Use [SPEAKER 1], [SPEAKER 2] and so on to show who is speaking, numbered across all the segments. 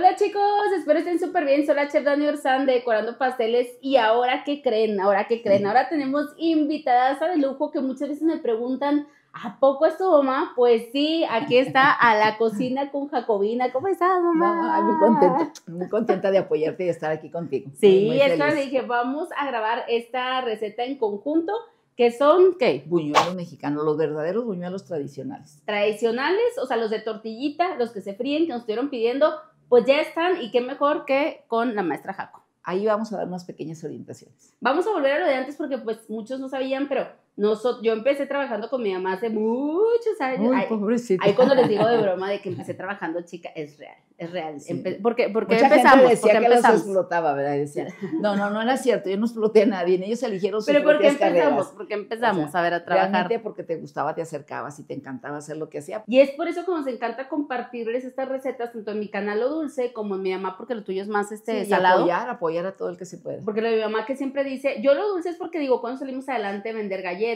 [SPEAKER 1] Hola chicos, espero estén súper bien. Soy la chef Dani Orzán de Decorando Pasteles. Y ahora, ¿qué creen? Ahora, ¿qué creen? Ahora tenemos invitadas de lujo que muchas veces me preguntan, ¿a poco es tu mamá? Pues sí, aquí está a la cocina con Jacobina. ¿Cómo estás, mamá?
[SPEAKER 2] Muy contenta, muy contenta de apoyarte y de estar aquí contigo.
[SPEAKER 1] Sí,
[SPEAKER 2] Muy
[SPEAKER 1] es que
[SPEAKER 2] feliz.
[SPEAKER 1] dije, vamos a grabar esta receta en conjunto, que son, ¿qué?
[SPEAKER 2] Buñuelos mexicanos, los verdaderos buñuelos tradicionales.
[SPEAKER 1] Tradicionales, o sea, los de tortillita, los que se fríen, que nos estuvieron pidiendo, pues ya están. Y qué mejor que con la maestra Jaco.
[SPEAKER 2] Ahí vamos a dar unas pequeñas orientaciones.
[SPEAKER 1] Vamos a volver a lo de antes porque pues muchos no sabían, pero nosotros, yo empecé trabajando con mi mamá hace muchos años. Ay,
[SPEAKER 2] pobrecita.
[SPEAKER 1] ahí cuando les digo de broma de que empecé trabajando chica, es real, es real.
[SPEAKER 2] Sí.
[SPEAKER 1] Porque porque
[SPEAKER 2] Mucha
[SPEAKER 1] empezamos,
[SPEAKER 2] gente decía
[SPEAKER 1] porque
[SPEAKER 2] que los
[SPEAKER 1] empezamos.
[SPEAKER 2] explotaba, ¿verdad? Y decía, no, no, no era cierto, yo no exploté a nadie, ellos eligieron sus
[SPEAKER 1] Pero porque empezamos,
[SPEAKER 2] carreras.
[SPEAKER 1] porque empezamos
[SPEAKER 2] O sea,
[SPEAKER 1] a ver a trabajar.
[SPEAKER 2] Realmente porque te gustaba, te acercabas y te encantaba hacer lo que hacía.
[SPEAKER 1] Y es por eso que nos encanta compartirles estas recetas tanto en mi canal Lo Dulce como en mi mamá, porque lo tuyo es más este
[SPEAKER 2] Sí, y
[SPEAKER 1] salado.
[SPEAKER 2] apoyar, apoyar a todo el que se pueda.
[SPEAKER 1] Porque lo de mi mamá que siempre dice, yo lo dulce es porque digo, cuando salimos adelante vender galletas,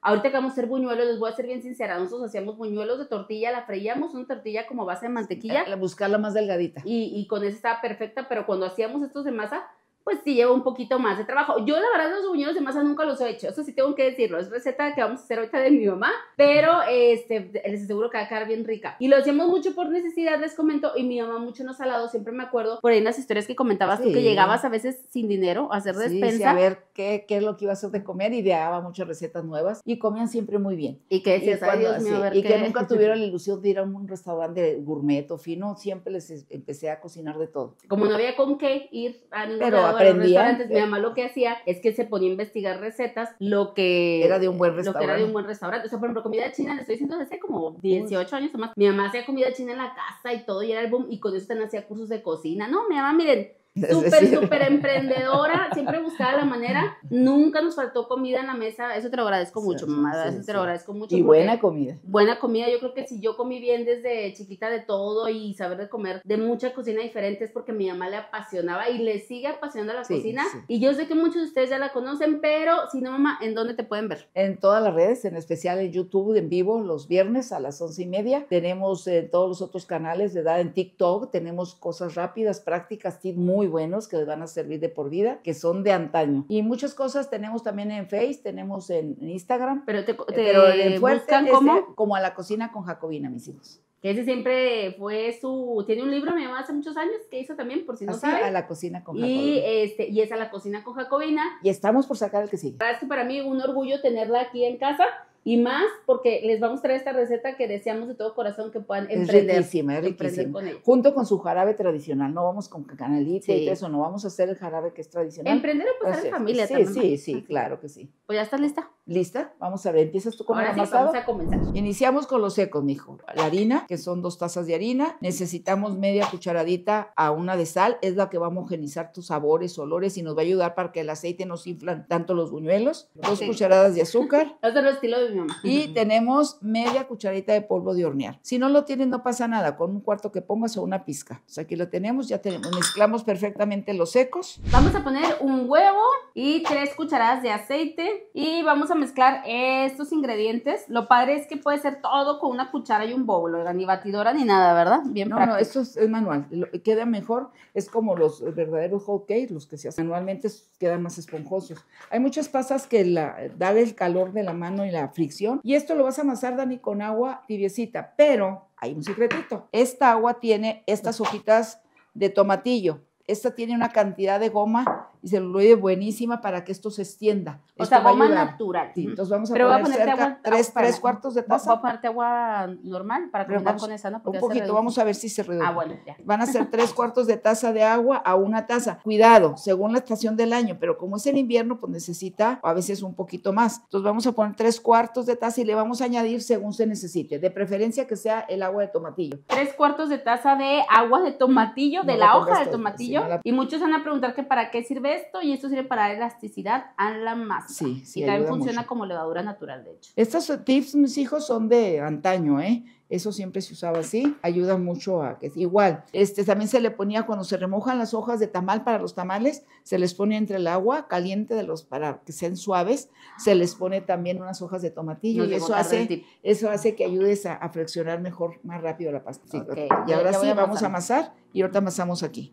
[SPEAKER 1] ahorita que vamos a hacer buñuelos, les voy a ser bien sincera, nosotros hacíamos buñuelos de tortilla, la freíamos una tortilla como base de mantequilla
[SPEAKER 2] Buscarla más delgadita.
[SPEAKER 1] y, y con eso estaba perfecta, pero cuando hacíamos estos de masa, pues sí lleva un poquito más de trabajo. Yo la verdad los buñuelos de masa nunca los he hecho, eso sí tengo que decirlo, es receta que vamos a hacer ahorita de mi mamá, pero este, les aseguro que va a quedar bien rica. Y lo hacíamos mucho por necesidad, les comento, y mi mamá mucho en los salados, siempre me acuerdo, por ahí en las historias que comentabas tú,
[SPEAKER 2] Sí.
[SPEAKER 1] que llegabas a veces sin dinero a hacer
[SPEAKER 2] Sí, sí,
[SPEAKER 1] despensa.
[SPEAKER 2] a ver qué, qué es lo que iba a hacer de comer, ideaba muchas recetas nuevas y comían siempre muy bien.
[SPEAKER 1] Y que
[SPEAKER 2] Y,
[SPEAKER 1] decías, ay
[SPEAKER 2] cuando-
[SPEAKER 1] Dios mío,
[SPEAKER 2] sí,
[SPEAKER 1] a ver
[SPEAKER 2] y
[SPEAKER 1] qué.
[SPEAKER 2] que nunca tuvieron la ilusión de ir a un restaurante gourmet o fino, siempre les es- empecé a cocinar de todo.
[SPEAKER 1] Como no había con qué ir a ningún
[SPEAKER 2] Pero aprendía.
[SPEAKER 1] restaurantes, mi mamá lo que hacía es que se ponía a investigar recetas, lo que
[SPEAKER 2] Era de un buen
[SPEAKER 1] Lo que era de
[SPEAKER 2] restaurante.
[SPEAKER 1] un buen restaurante. O sea, por ejemplo, comida china, le estoy diciendo desde hace como 18 años o más. Mi mamá hacía comida china en la casa y todo, y era el boom, y con eso también hacía cursos de cocina. No, mi mamá, miren, súper, súper emprendedora, siempre buscaba la manera, nunca nos faltó comida en la mesa, eso te lo agradezco mucho,
[SPEAKER 2] sí,
[SPEAKER 1] mamá,
[SPEAKER 2] sí,
[SPEAKER 1] eso te lo agradezco mucho.
[SPEAKER 2] Y buena comida.
[SPEAKER 1] buena comida. Yo creo que si yo comí bien desde chiquita de todo y saber de comer de mucha cocina diferente es porque mi mamá le apasionaba y le sigue apasionando la cocina. Y yo sé que muchos de ustedes ya la conocen, pero si no, mamá, ¿en dónde te pueden ver?
[SPEAKER 2] En todas las redes, en especial en YouTube, en vivo, los viernes a las once y media. Tenemos en todos los otros canales de edad en TikTok. Tenemos cosas rápidas, prácticas, tips muy buenos que les van a servir de por vida, que son de antaño. Y muchas cosas tenemos también en Face, tenemos en, Instagram.
[SPEAKER 1] Pero te, te
[SPEAKER 2] Pero fuerte
[SPEAKER 1] buscan como
[SPEAKER 2] eh, como a la cocina con Jacobina, mis hijos.
[SPEAKER 1] que ese siempre fue su tiene un libro mi mamá hace muchos años que hizo también por si no
[SPEAKER 2] Así,
[SPEAKER 1] saben
[SPEAKER 2] a la cocina con
[SPEAKER 1] y
[SPEAKER 2] Jacobina.
[SPEAKER 1] este y es a la cocina con Jacobina
[SPEAKER 2] Y estamos por sacar el que sigue.
[SPEAKER 1] La verdad es que para mí un orgullo tenerla aquí en casa y más porque les vamos a traer esta receta que deseamos de todo corazón que puedan
[SPEAKER 2] Es
[SPEAKER 1] emprender,
[SPEAKER 2] riquísima, es riquísima.
[SPEAKER 1] con.
[SPEAKER 2] Junto con su jarabe tradicional, no vamos con canelita y
[SPEAKER 1] Sí.
[SPEAKER 2] todo eso, no vamos a hacer el jarabe que es tradicional.
[SPEAKER 1] Emprender o pasar en
[SPEAKER 2] es.
[SPEAKER 1] familia
[SPEAKER 2] sí,
[SPEAKER 1] también.
[SPEAKER 2] Sí, sí,
[SPEAKER 1] Así.
[SPEAKER 2] claro que sí.
[SPEAKER 1] Pues ya estás lista.
[SPEAKER 2] ¿Lista? Vamos a ver, empiezas tú con el
[SPEAKER 1] Ahora sí,
[SPEAKER 2] amasado.
[SPEAKER 1] vamos a comenzar.
[SPEAKER 2] Iniciamos con los secos, mijo. La harina, que son dos tazas de harina. Necesitamos media cucharadita a una de sal. Es la que va a homogenizar tus sabores, olores y nos va a ayudar para que el aceite no se inflan tanto los buñuelos. Dos
[SPEAKER 1] Sí.
[SPEAKER 2] cucharadas de azúcar.
[SPEAKER 1] Es el estilo de mi mamá.
[SPEAKER 2] Y tenemos media cucharadita de polvo de hornear. Si no lo tienes, no pasa nada. Con un cuarto que pongas o una pizca. O sea, aquí lo tenemos, ya tenemos. Mezclamos perfectamente los secos.
[SPEAKER 1] Vamos a poner un huevo y tres cucharadas de aceite y vamos a mezclar estos ingredientes. Lo padre es que puede ser todo con una cuchara y un bowl, oigan, ni batidora ni nada, ¿verdad? Bien
[SPEAKER 2] No, no,
[SPEAKER 1] práctico.
[SPEAKER 2] esto es, es manual. Lo- queda mejor. Es como los verdaderos hot cakes, los que se hacen manualmente s- quedan más esponjosos. Hay muchas pasas que la, da el calor de la mano y la fricción. Y esto lo vas a amasar, Dani, con agua tibiecita. Pero hay un secretito. Esta agua tiene estas hojitas de tomatillo. Esta tiene una cantidad de goma y celuloide buenísima para que esto se extienda.
[SPEAKER 1] O
[SPEAKER 2] Esto
[SPEAKER 1] sea, goma natural.
[SPEAKER 2] Sí, entonces vamos a
[SPEAKER 1] Pero voy a
[SPEAKER 2] poner
[SPEAKER 1] ponerte
[SPEAKER 2] cerca
[SPEAKER 1] agua-
[SPEAKER 2] tres,
[SPEAKER 1] para-
[SPEAKER 2] tres cuartos de
[SPEAKER 1] Voy- Voy a
[SPEAKER 2] taza.
[SPEAKER 1] ponerte agua normal para combinar con esa, ¿no?
[SPEAKER 2] Un
[SPEAKER 1] Porque se
[SPEAKER 2] poquito, vamos a ver si se reduce.
[SPEAKER 1] Ah, bueno, ya.
[SPEAKER 2] Van a ser tres cuartos de taza de agua a una taza. Cuidado, según la estación del año, pero como es en invierno, pues necesita a veces un poquito más. Entonces vamos a poner tres cuartos de taza y le vamos a añadir según se necesite. De preferencia que sea el agua de tomatillo.
[SPEAKER 1] Tres cuartos de taza de agua de tomatillo, de
[SPEAKER 2] No
[SPEAKER 1] la
[SPEAKER 2] la
[SPEAKER 1] hoja de tomatillo.
[SPEAKER 2] la-
[SPEAKER 1] Y muchos van a preguntar que para qué sirve esto y esto sirve para elasticidad a la masa.
[SPEAKER 2] Sí, sí.
[SPEAKER 1] y también funciona
[SPEAKER 2] mucho.
[SPEAKER 1] como levadura natural, de hecho.
[SPEAKER 2] Estos tips, mis hijos, son de antaño, ¿eh? Eso siempre se usaba así, ayuda mucho a que igual. Este también se le ponía cuando se remojan las hojas de tamal para los tamales, se les pone entre el agua caliente de los para que sean suaves, se les pone también unas hojas de tomatillo
[SPEAKER 1] Nos
[SPEAKER 2] y eso hace eso hace que ayudes a, a fraccionar mejor, más rápido la pasta. Sí,
[SPEAKER 1] Ok,
[SPEAKER 2] y ahora sí vamos a
[SPEAKER 1] amasar.
[SPEAKER 2] amasar y ahorita amasamos aquí.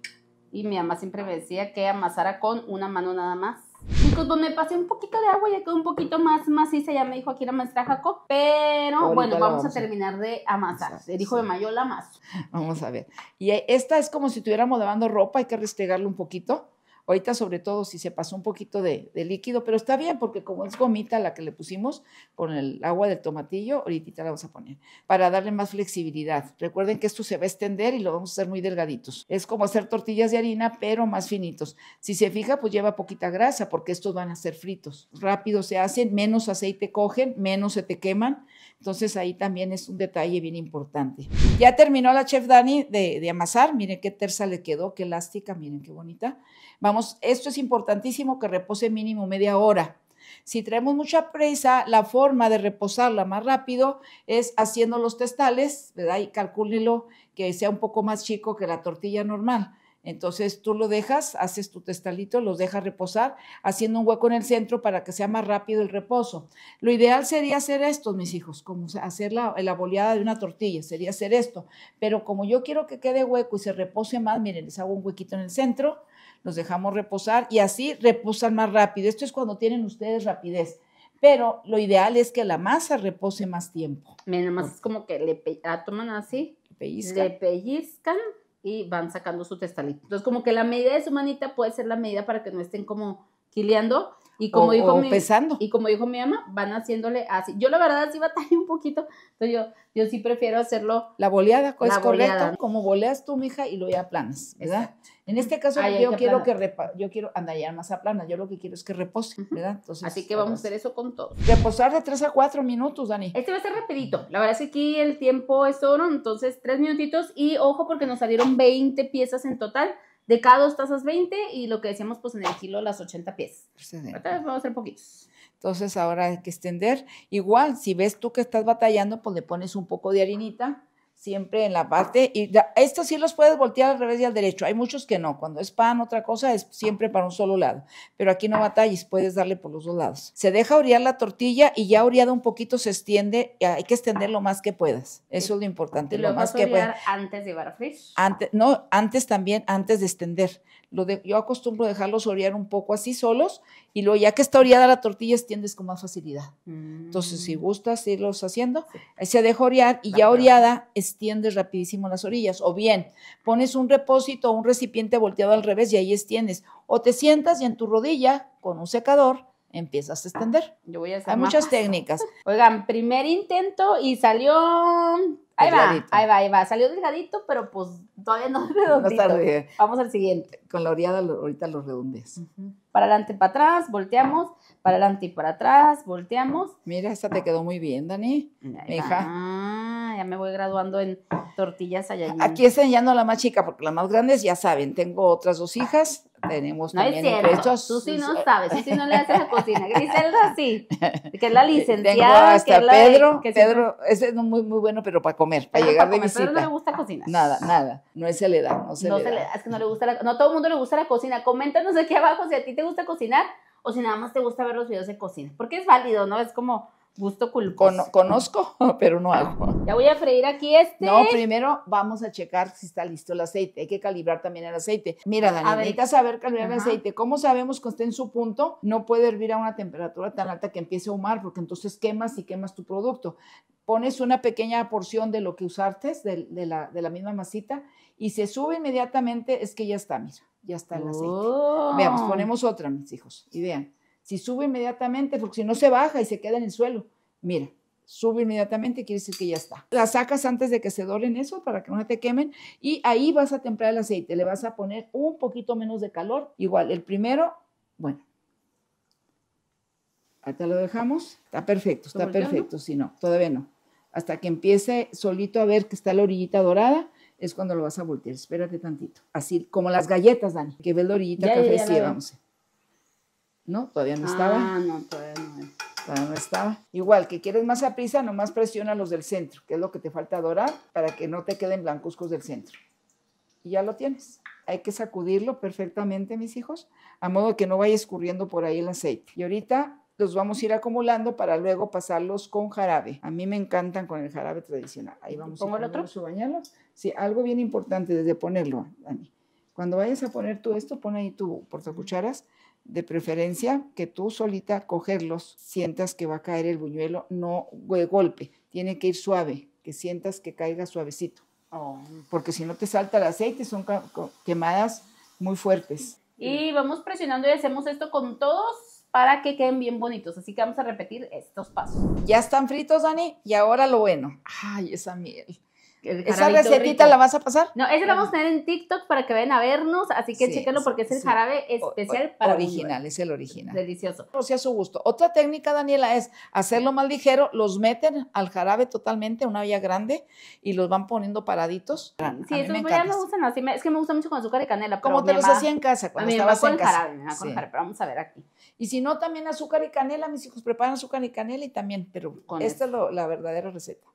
[SPEAKER 1] Y mi mamá siempre me decía que amasara con una mano nada más. Chicos, pues me pasé un poquito de agua, ya quedó un poquito más maciza, ya me dijo aquí la maestra Jaco, pero
[SPEAKER 2] Ahorita
[SPEAKER 1] bueno, vamos,
[SPEAKER 2] vamos
[SPEAKER 1] a terminar de amasar.
[SPEAKER 2] Exacto,
[SPEAKER 1] Le dijo
[SPEAKER 2] sí.
[SPEAKER 1] de mayo la amaso.
[SPEAKER 2] Vamos a ver. Y esta es como si estuviéramos lavando ropa, hay que restregarlo un poquito. Ahorita, sobre todo, si se pasó un poquito de, líquido, pero está bien porque como es gomita la que le pusimos con el agua del tomatillo, ahorita la vamos a poner para darle más flexibilidad. Recuerden que esto se va a extender y lo vamos a hacer muy delgaditos. Es como hacer tortillas de harina, pero más finitos. Si se fija, pues lleva poquita grasa porque estos van a ser fritos. Rápido se hacen, menos aceite cogen, menos se te queman. Entonces ahí también es un detalle bien importante. Ya terminó la chef Dani de, de amasar. Miren qué tersa le quedó, qué elástica, miren qué bonita. Vamos, esto es importantísimo que repose mínimo media hora. Si traemos mucha presa, la forma de reposarla más rápido es haciendo los testales, ¿verdad? Y calcúlelo que sea un poco más chico que la tortilla normal. Entonces tú lo dejas, haces tu testalito, los dejas reposar, haciendo un hueco en el centro para que sea más rápido el reposo. Lo ideal sería hacer esto, mis hijos, como hacer la, la boleada de una tortilla, sería hacer esto. Pero como yo quiero que quede hueco y se repose más, miren, les hago un huequito en el centro, los dejamos reposar y así reposan más rápido. Esto es cuando tienen ustedes rapidez. Pero lo ideal es que la masa repose más tiempo.
[SPEAKER 1] Miren, nada más es como que le la toman así, le pellizcan y van sacando su testalito. Entonces, como que la medida de su manita puede ser la medida para que no estén como quileando. Y como
[SPEAKER 2] o,
[SPEAKER 1] dijo
[SPEAKER 2] o
[SPEAKER 1] mi,
[SPEAKER 2] pesando.
[SPEAKER 1] Y como dijo mi mamá, van haciéndole así. Yo la verdad sí batallé un poquito, entonces yo, yo sí prefiero hacerlo.
[SPEAKER 2] La boleada es
[SPEAKER 1] La
[SPEAKER 2] correcto,
[SPEAKER 1] boleada.
[SPEAKER 2] como boleas tú, mija, y lo ya planas, ¿verdad?
[SPEAKER 1] Exacto.
[SPEAKER 2] En este caso
[SPEAKER 1] Ay,
[SPEAKER 2] yo quiero que repa- yo quiero andar ya más aplana, yo lo que quiero es que repose, ¿verdad? Entonces,
[SPEAKER 1] Así que vamos a hacer eso con todo.
[SPEAKER 2] reposar de 3 a 4 minutos, Dani.
[SPEAKER 1] Este va a ser rapidito. La verdad es que aquí el tiempo es oro, entonces tres minutitos y ojo porque nos salieron 20 piezas en total. De cada dos tazas 20 y lo que decíamos pues en el kilo las 80 piezas. Ahorita vamos a hacer poquitos.
[SPEAKER 2] Entonces ahora hay que extender. Igual, si ves tú que estás batallando, pues le pones un poco de harinita, siempre en la parte. Y estos sí los puedes voltear al revés y al derecho. Hay muchos que no. Cuando es pan, otra cosa, es siempre para un solo lado. Pero aquí no batalles, puedes darle por los dos lados. Se deja orear la tortilla y ya oreada un poquito se extiende. Hay que extender lo más que puedas. Eso es lo importante, lo más que puedas.
[SPEAKER 1] antes de llevar a freír.
[SPEAKER 2] Antes, no, antes también, antes de extender. Lo de, yo acostumbro dejarlos orear un poco así solos y luego ya que está oreada la tortilla extiendes con más facilidad. Entonces, si gustas irlos haciendo, se deja orear y ya oreada extiendes rapidísimo las orillas. O bien, pones un repósito o un recipiente volteado al revés y ahí extiendes. O te sientas y en tu rodilla, con un secador, empiezas a extender.
[SPEAKER 1] Yo voy a hacer
[SPEAKER 2] Hay muchas técnicas.
[SPEAKER 1] Oigan, primer intento y salió. Ahí va,
[SPEAKER 2] Delgadito.
[SPEAKER 1] ahí va, ahí va. Salió delgadito, pero pues todavía no
[SPEAKER 2] No
[SPEAKER 1] redondito. Vamos al siguiente.
[SPEAKER 2] con la oreada ahorita lo redondeas.
[SPEAKER 1] Para adelante, para atrás, volteamos. Para adelante y para atrás, volteamos.
[SPEAKER 2] Mira, esta te quedó muy bien, Dani.
[SPEAKER 1] Ahí
[SPEAKER 2] Hija.
[SPEAKER 1] va. Ya me voy graduando en tortillas allá.
[SPEAKER 2] Aquí enseñando a la más chica, porque las más grandes ya saben, tengo otras dos hijas, tenemos
[SPEAKER 1] No es
[SPEAKER 2] también
[SPEAKER 1] cierto.
[SPEAKER 2] estos-
[SPEAKER 1] Tú sí no sabes, tú sí no le haces la cocina. Griselda sí, que es la
[SPEAKER 2] Tengo
[SPEAKER 1] licenciada.
[SPEAKER 2] hasta
[SPEAKER 1] que es
[SPEAKER 2] Pedro,
[SPEAKER 1] que siempre-
[SPEAKER 2] Pedro, ese es muy, muy bueno, pero para comer, para
[SPEAKER 1] Pedro
[SPEAKER 2] llegar
[SPEAKER 1] para
[SPEAKER 2] de
[SPEAKER 1] comer, Pedro
[SPEAKER 2] visita.
[SPEAKER 1] no le gusta cocinar.
[SPEAKER 2] Nada, nada, no se le da, no se
[SPEAKER 1] no
[SPEAKER 2] le
[SPEAKER 1] se
[SPEAKER 2] da.
[SPEAKER 1] le da, es que no le gusta la, no todo el mundo le gusta la cocina. Coméntanos aquí abajo si a ti te gusta cocinar o si nada más te gusta ver los videos de cocina, porque es válido, ¿no? Es como gusto culposo.
[SPEAKER 2] Cono- conozco, pero no hago.
[SPEAKER 1] Ya voy a freír aquí este.
[SPEAKER 2] No, primero vamos a checar si está listo el aceite. Hay que calibrar también el aceite. Mira, Dani, necesitas saber calibrar el
[SPEAKER 1] Ajá.
[SPEAKER 2] aceite. ¿Cómo sabemos que esté en su punto? No puede hervir a una temperatura tan alta que empiece a humar, porque entonces quemas y quemas tu producto. Pones una pequeña porción de lo que usaste, de, de la, de la misma masita, y se sube inmediatamente, es que ya está, mira, ya está el aceite.
[SPEAKER 1] Oh.
[SPEAKER 2] Veamos, ponemos otra, mis hijos, y vean. Si sube inmediatamente, porque si no se baja y se queda en el suelo, mira, sube inmediatamente, quiere decir que ya está. La sacas antes de que se doren eso para que no te quemen y ahí vas a templar el aceite, le vas a poner un poquito menos de calor. Igual, el primero, bueno. Ahorita lo dejamos, está perfecto, está perfecto, si no, todavía no. Hasta que empiece solito a ver que está la orillita dorada, es cuando lo vas a voltear. Espérate tantito. Así como las galletas, Dani, que ves la orillita
[SPEAKER 1] Ya, ya, ya
[SPEAKER 2] café, sí, vamos. No, todavía no estaba.
[SPEAKER 1] Ah, no, todavía no.
[SPEAKER 2] Todavía no estaba. Igual, que quieres más a prisa, nomás presiona los del centro, que es lo que te falta dorar, para que no te queden blancuzcos del centro. Y ya lo tienes. Hay que sacudirlo perfectamente, mis hijos, a modo que no vaya escurriendo por ahí el aceite. Y ahorita los vamos a ir acumulando para luego pasarlos con jarabe. A mí me encantan con el jarabe tradicional. Ahí vamos
[SPEAKER 1] ¿Pongo
[SPEAKER 2] a
[SPEAKER 1] el otro?
[SPEAKER 2] su bañalo. Sí, algo bien importante desde ponerlo, Dani. Cuando vayas a poner tú esto, pon ahí tu portacucharas, de preferencia que tú solita cogerlos, sientas que va a caer el buñuelo, no de golpe, tiene que ir suave, que sientas que caiga suavecito,
[SPEAKER 1] Oh.
[SPEAKER 2] porque si no te salta el aceite, son quemadas muy fuertes.
[SPEAKER 1] Y vamos presionando y hacemos esto con todos para que queden bien bonitos. Así que vamos a repetir estos pasos.
[SPEAKER 2] Ya están fritos, Dani, y ahora lo bueno. Ay, esa miel.
[SPEAKER 1] El
[SPEAKER 2] ¿Esa recetita
[SPEAKER 1] rico.
[SPEAKER 2] la vas a pasar?
[SPEAKER 1] No, ese lo vamos a tener en TikTok para que vayan a vernos, así que
[SPEAKER 2] Sí,
[SPEAKER 1] chéquenlo porque es el
[SPEAKER 2] sí.
[SPEAKER 1] jarabe
[SPEAKER 2] O-
[SPEAKER 1] especial
[SPEAKER 2] o-
[SPEAKER 1] para
[SPEAKER 2] original, es el original.
[SPEAKER 1] Delicioso.
[SPEAKER 2] O sea, a su gusto. Otra técnica, Daniela, es hacerlo más ligero, los meten al jarabe totalmente, una olla grande, y los van poniendo paraditos. A
[SPEAKER 1] Sí,
[SPEAKER 2] mí
[SPEAKER 1] esos
[SPEAKER 2] me
[SPEAKER 1] ya me gustan así. me- Es que me gusta mucho con azúcar y canela.
[SPEAKER 2] Como
[SPEAKER 1] pero
[SPEAKER 2] te los hacía en casa cuando
[SPEAKER 1] mamá
[SPEAKER 2] estabas
[SPEAKER 1] con
[SPEAKER 2] en casa.
[SPEAKER 1] jarabe, mamá con
[SPEAKER 2] Sí.
[SPEAKER 1] jarabe, pero vamos a ver aquí.
[SPEAKER 2] Y si no, también azúcar y canela, mis hijos preparan azúcar y canela y también, pero
[SPEAKER 1] Con
[SPEAKER 2] esta es lo- la verdadera receta.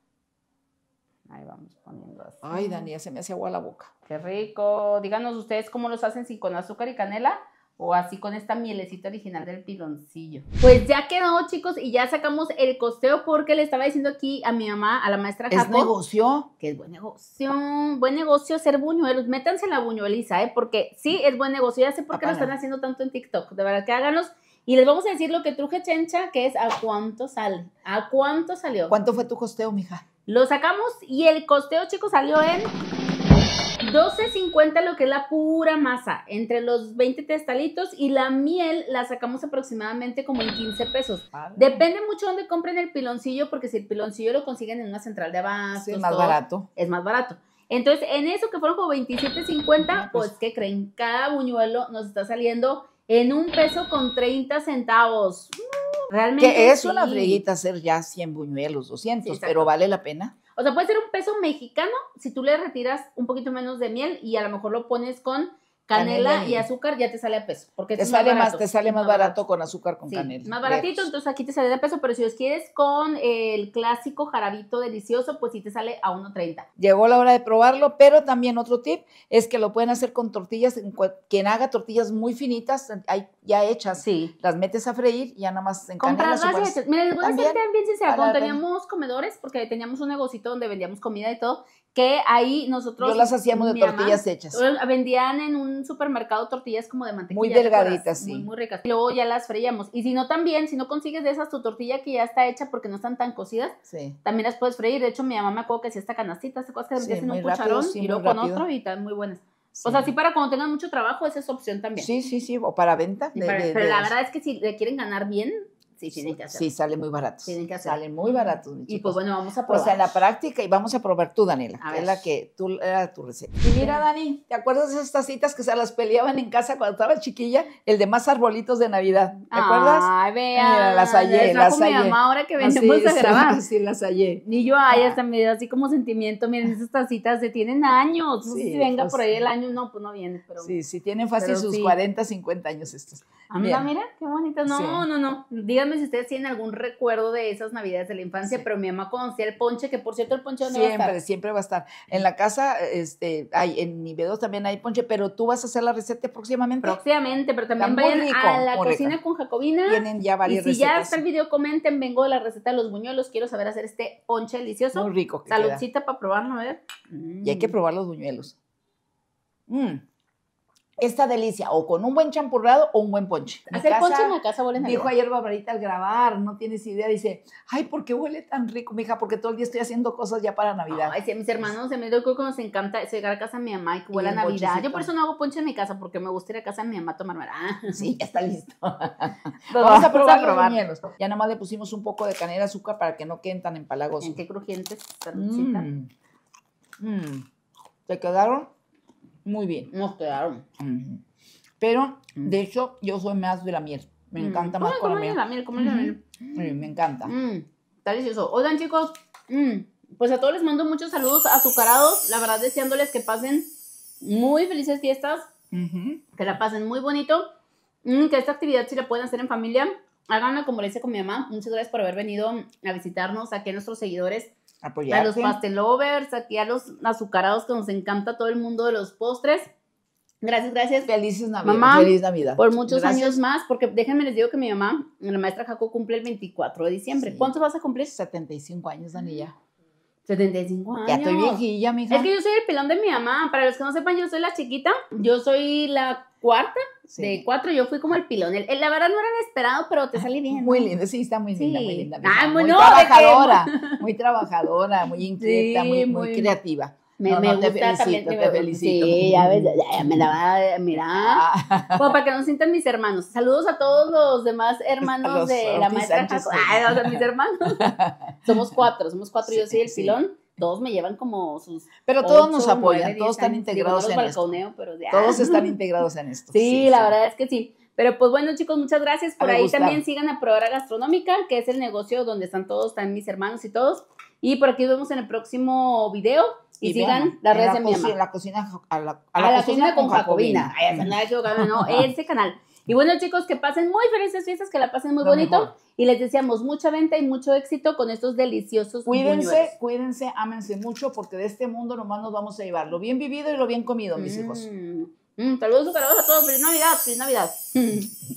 [SPEAKER 1] Ahí vamos poniendo así.
[SPEAKER 2] Ay, Daniela, se me hace agua la boca.
[SPEAKER 1] Qué rico. Díganos ustedes cómo los hacen, si con azúcar y canela o así con esta mielecita original del piloncillo. Pues ya quedó, chicos, y ya sacamos el costeo porque le estaba diciendo aquí a mi mamá, a la maestra
[SPEAKER 2] Es
[SPEAKER 1] Jaco,
[SPEAKER 2] negocio.
[SPEAKER 1] que es buen negocio, buen negocio hacer buñuelos. Métanse en la buñueliza, ¿eh? Porque sí es buen negocio. Ya sé por qué lo están haciendo tanto en TikTok. De verdad que háganlos. Y les vamos a decir lo que truje chencha, que es a cuánto sale. ¿A cuánto salió?
[SPEAKER 2] ¿Cuánto fue tu costeo, mija?
[SPEAKER 1] Lo sacamos y el costeo, chicos, salió en 12.50 lo que es la pura masa, entre los 20 testalitos y la miel la sacamos aproximadamente como en 15 pesos. Depende mucho dónde compren el piloncillo, porque si el piloncillo lo consiguen en una central de abastos,
[SPEAKER 2] Sí, más
[SPEAKER 1] todo,
[SPEAKER 2] barato.
[SPEAKER 1] es más barato. Entonces, en eso que fueron como 27.50,
[SPEAKER 2] Ah, pues.
[SPEAKER 1] pues, ¿qué creen? Cada buñuelo nos está saliendo en un peso con 30 centavos. Realmente
[SPEAKER 2] Que es una freguita hacer ya 100 buñuelos, 200,
[SPEAKER 1] Sí, exacto.
[SPEAKER 2] pero vale la pena.
[SPEAKER 1] O sea, puede ser un peso mexicano si tú le retiras un poquito menos de miel y a lo mejor lo pones con canela,
[SPEAKER 2] Canela y-
[SPEAKER 1] y azúcar, ya te sale a peso. Porque
[SPEAKER 2] Te
[SPEAKER 1] es
[SPEAKER 2] sale más,
[SPEAKER 1] barato,
[SPEAKER 2] te sale más barato con azúcar con
[SPEAKER 1] Sí,
[SPEAKER 2] canela.
[SPEAKER 1] más baratito, entonces aquí te sale de peso, pero si los quieres con el clásico jarabito delicioso, pues sí te sale a 1.30.
[SPEAKER 2] Llegó la hora de probarlo, pero también otro tip es que lo pueden hacer con tortillas. Quien haga tortillas muy finitas, hay ya hechas,
[SPEAKER 1] Sí.
[SPEAKER 2] las metes a freír y ya nada más en canela.
[SPEAKER 1] Comprarlas. Mira, les voy a
[SPEAKER 2] También,
[SPEAKER 1] ser bien sincera. Cuando teníamos comedores, porque teníamos un negocito donde vendíamos comida y todo, que ahí nosotros.
[SPEAKER 2] Yo las hacíamos de
[SPEAKER 1] mamá,
[SPEAKER 2] tortillas hechas.
[SPEAKER 1] Vendían en un supermercado tortillas como de mantequilla.
[SPEAKER 2] Muy delgaditas, sí.
[SPEAKER 1] Muy, muy ricas. Y luego ya las freíamos. Y si no, también, si no consigues de esas tu tortilla que ya está hecha porque no están tan cocidas,
[SPEAKER 2] Sí.
[SPEAKER 1] también las puedes freír. De hecho, mi mamá me acuerdo que hacía esta canastita, estas cosas que
[SPEAKER 2] Sí,
[SPEAKER 1] en un
[SPEAKER 2] rápido,
[SPEAKER 1] cucharón
[SPEAKER 2] sí,
[SPEAKER 1] y luego con
[SPEAKER 2] rápido.
[SPEAKER 1] otro y están muy buenas.
[SPEAKER 2] sí.
[SPEAKER 1] O sea, sí para cuando tengan mucho trabajo, esa es opción también.
[SPEAKER 2] Sí, sí, sí, o para venta.
[SPEAKER 1] Sí,
[SPEAKER 2] de-
[SPEAKER 1] para-
[SPEAKER 2] de-
[SPEAKER 1] pero
[SPEAKER 2] de-
[SPEAKER 1] la verdad es que si le quieren ganar bien, sí, tienen que hacerlo.
[SPEAKER 2] Sí, sale muy barato.
[SPEAKER 1] Tienen que hacer.
[SPEAKER 2] Salen muy baratos, mis
[SPEAKER 1] Y
[SPEAKER 2] chicos.
[SPEAKER 1] pues bueno, vamos a
[SPEAKER 2] O
[SPEAKER 1] probar.
[SPEAKER 2] sea, en la práctica, y vamos a probar tú, Daniela,
[SPEAKER 1] A
[SPEAKER 2] que es la que tú era tu receta. Y mira, Dani, ¿te acuerdas de esas tacitas que se las peleaban en casa cuando estaba chiquilla? El de más arbolitos de Navidad. ¿Te acuerdas?
[SPEAKER 1] Ay, vea.
[SPEAKER 2] Mira, las hallé, las
[SPEAKER 1] trajo mi
[SPEAKER 2] hallé.
[SPEAKER 1] mamá ahora que
[SPEAKER 2] Así,
[SPEAKER 1] venimos a
[SPEAKER 2] sí,
[SPEAKER 1] grabar.
[SPEAKER 2] Sí, las hallé.
[SPEAKER 1] Ni yo, ay, hasta me da así como sentimiento. Miren, esas tacitas de tienen años. No sé si venga
[SPEAKER 2] pues
[SPEAKER 1] por ahí el año. No, pues no viene, pero.
[SPEAKER 2] Sí, sí, tienen fácil sus
[SPEAKER 1] sí.
[SPEAKER 2] 40, 50 años estos.
[SPEAKER 1] Anda,
[SPEAKER 2] Bien.
[SPEAKER 1] mira, qué bonito. No,
[SPEAKER 2] Sí.
[SPEAKER 1] no, no. Díganme si ustedes tienen algún recuerdo de esas navidades de la infancia,
[SPEAKER 2] Sí.
[SPEAKER 1] pero mi mamá conocía el ponche, que por cierto, el ponche dónde va a
[SPEAKER 2] Siempre,
[SPEAKER 1] estar?
[SPEAKER 2] siempre va a estar. En la casa, este, hay, en nivel 2 también hay ponche, pero tú vas a hacer la receta próximamente.
[SPEAKER 1] Próximamente, pero también vayan
[SPEAKER 2] rico,
[SPEAKER 1] a la cocina
[SPEAKER 2] rico.
[SPEAKER 1] con Jacobina.
[SPEAKER 2] Tienen ya
[SPEAKER 1] Y
[SPEAKER 2] varias
[SPEAKER 1] si ya
[SPEAKER 2] recetas.
[SPEAKER 1] está el video, comenten, vengo de la receta de los buñuelos, quiero saber hacer este ponche delicioso.
[SPEAKER 2] Muy rico.
[SPEAKER 1] Saludcita para probarlo, a ver.
[SPEAKER 2] Y hay que
[SPEAKER 1] Mm.
[SPEAKER 2] probar los buñuelos. Mm. Esta delicia, o con un buen champurrado o un buen ponche.
[SPEAKER 1] Hacer ponche en la casa huele a
[SPEAKER 2] Dijo ayer Barbarita al grabar, no tienes idea, dice, ay, ¿por qué huele tan rico, mija? Porque todo el día estoy haciendo cosas ya para Navidad.
[SPEAKER 1] Ay, sí, a mis hermanos, a mí yo creo que nos encanta llegar a casa de mi mamá y que huele a Navidad. Yo por eso no hago ponche en mi casa, porque me gusta ir a casa de mi mamá a tomar Ah,
[SPEAKER 2] Sí, ya está listo. Vamos a probar los buñuelos. Ya nada más le pusimos un poco de canela azúcar para que no queden tan empalagosos.
[SPEAKER 1] En qué crujientes.
[SPEAKER 2] Mm. Mm. Te quedaron muy bien.
[SPEAKER 1] Nos quedaron.
[SPEAKER 2] Pero,
[SPEAKER 1] Mm.
[SPEAKER 2] de hecho, yo soy más de la miel. Me encanta más con la miel.
[SPEAKER 1] la miel, cómo la miel.
[SPEAKER 2] Sí, me encanta.
[SPEAKER 1] Mm, está delicioso. Oigan, chicos, mm, pues a todos les mando muchos saludos azucarados. La verdad, deseándoles que pasen muy felices fiestas, que la pasen muy bonito. mm, que esta actividad si la pueden hacer en familia, háganla como le hice con mi mamá. Muchas gracias por haber venido a visitarnos aquí a nuestros seguidores, a los pastelovers, aquí a los azucarados que nos encanta todo el mundo de los postres. Gracias, gracias.
[SPEAKER 2] Felices Navidad. Mamá, Feliz Navidad.
[SPEAKER 1] Por muchos años más, porque déjenme les digo que mi mamá, la maestra Jaco, cumple el 24 de diciembre. ¿Cuántos vas a cumplir?
[SPEAKER 2] 75 años, Danilla.
[SPEAKER 1] 75 años.
[SPEAKER 2] Ya estoy viejilla, mija.
[SPEAKER 1] Es que yo soy el pelón de mi mamá. Para los que no sepan, yo soy la chiquita. Yo soy la cuarta de cuatro. Yo fui como el pilón. El, la verdad no era el esperado, pero te sale bien.
[SPEAKER 2] Muy linda, sí, está muy linda, muy linda. Ah, muy trabajadora, muy trabajadora, muy inquieta, muy, muy creativa.
[SPEAKER 1] Me, me gusta felicito, también. Te felicito. Sí, ya ves, ya, me la va a mirar. Ah. Bueno, para que nos sientan mis hermanos. Saludos a todos los demás hermanos de la maestra. Ay, o sea, mis hermanos. somos cuatro, somos cuatro. yo soy el pilón. Todos me llevan como sus.
[SPEAKER 2] Pero todos nos apoyan, todos están integrados en esto.
[SPEAKER 1] Pero
[SPEAKER 2] Todos están integrados en esto.
[SPEAKER 1] Sí, la verdad es que sí. Pero pues bueno, chicos, muchas gracias. Por ahí también sigan a Prohora Gastronómica, que es el negocio donde están todos, están mis hermanos y todos. Y por aquí nos vemos en el próximo video. Y, sigan las redes de mi mamá.
[SPEAKER 2] La cocina, a la,
[SPEAKER 1] a la, cocina, con, Jacobina. Jacobina. Ay, no, ese canal. Y bueno, chicos, que pasen muy felices fiestas, que la pasen muy bonito. Y les deseamos mucha venta y mucho éxito con estos deliciosos
[SPEAKER 2] Cuídense, cuídense, ámense mucho, porque de este mundo nomás nos vamos a llevar lo bien vivido y lo bien comido, mis hijos.
[SPEAKER 1] Mm, mm, saludos a todos. Feliz Navidad, feliz Navidad.